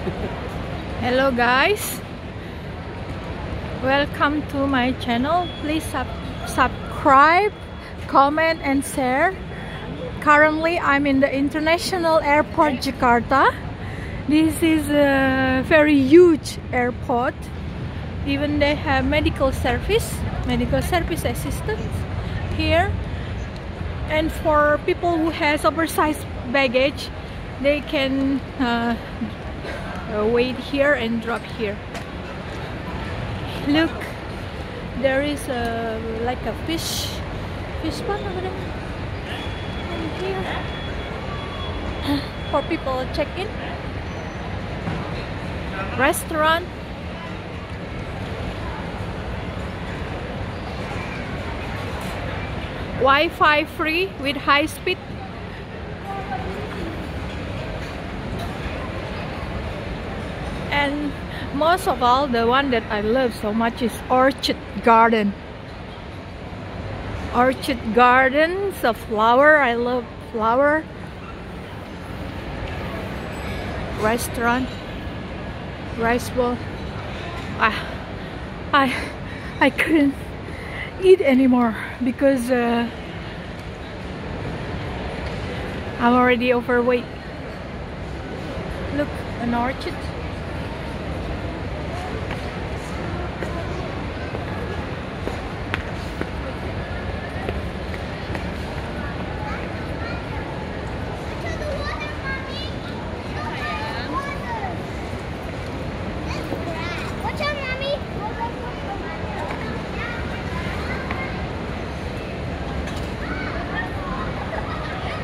Hello guys. Welcome to my channel. Please sub subscribe, comment and share. Currently I'm in the International Airport Jakarta. This is a very huge airport. Even they have medical service, medical service assistance here. And for people who has oversized baggage, they can uh, Uh, wait here and drop here. Look, there is a like a fish fish pond over there. And here for people check in. Restaurant. Wi-Fi free with high speed. And most of all, the one that I love so much is Orchid Garden. Orchid Gardens, a flower. I love flower. Restaurant. Rice bowl. I, I, I couldn't eat anymore because uh, I'm already overweight. Look, an orchid.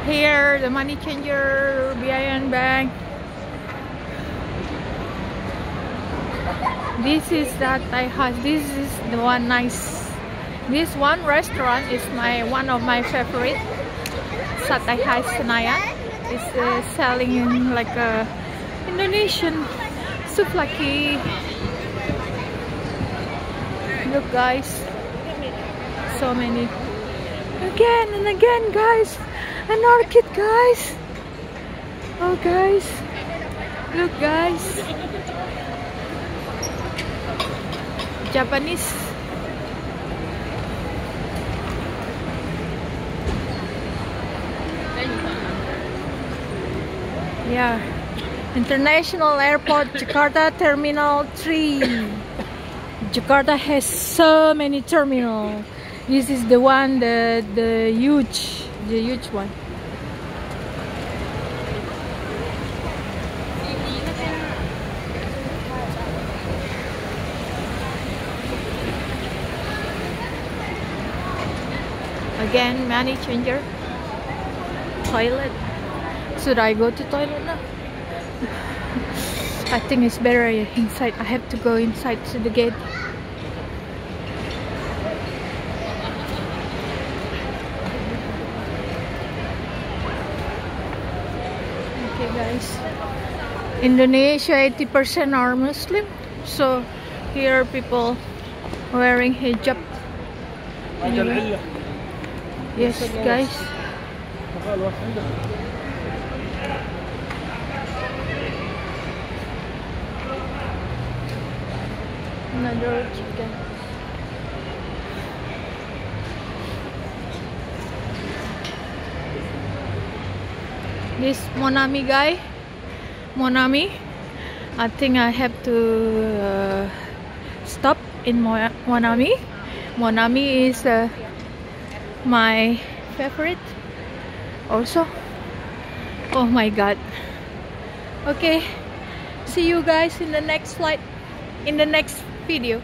Here, the money changer, BIN Bank. This is that I have. This is the one nice. This one restaurant is my one of my favorite. Satay Khas Senayan. It's uh, selling in like a Indonesian souvlaki. Look, guys, so many. Again and again, guys. An orchid, guys. Oh, guys. Look, guys. Japanese. Yeah. International Airport, Jakarta Terminal 3. Jakarta has so many terminals. This is the one, that the huge, the huge one. Again, money changer. Toilet. Should I go to toilet now? I think it's better inside. I have to go inside to the gate. Okay guys. Indonesia 80% are Muslim. So here are people wearing hijab. Anyway. Yes guys. Another chicken. This Monami guy, Monami. I think I have to uh, stop in Mo- Monami. Monami is uh, my favorite. Also, oh my god. Okay, see you guys in the next flight, in the next video.